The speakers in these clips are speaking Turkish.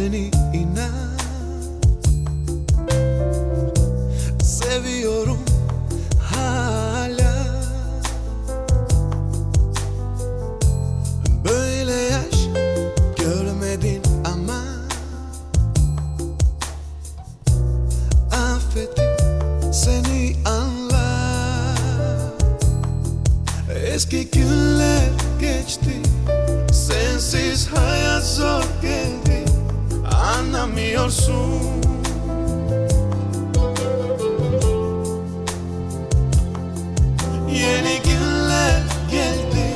seni inan. Seviyorum hala. Böyle yaş görmedin ama. Affettim seni anla. Eski günler geçti Anlamıyorsun Yeni günler geldi.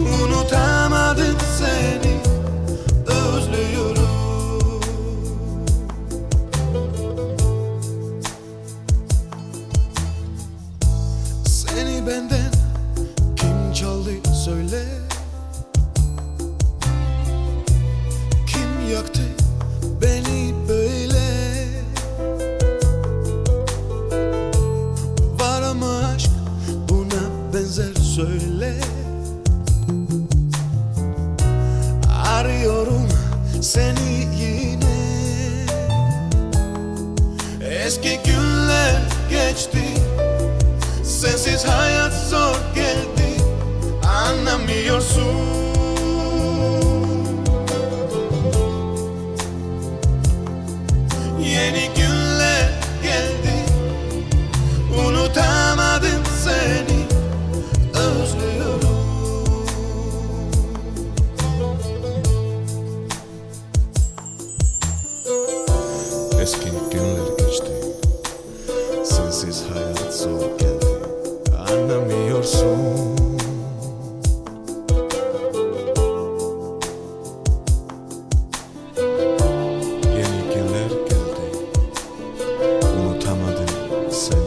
Unutamadım seni. Özlüyorum. Seni benden kim çaldı söyle söyle Arıyorum seni yine. Eski günler geçti. Sensiz hayat zor geldi. Anlamıyorsun keskin günleri geçti. Sensiz hayat zor geldi. Anlamıyorsun. Yeni günler geldi. Unutamadım seni.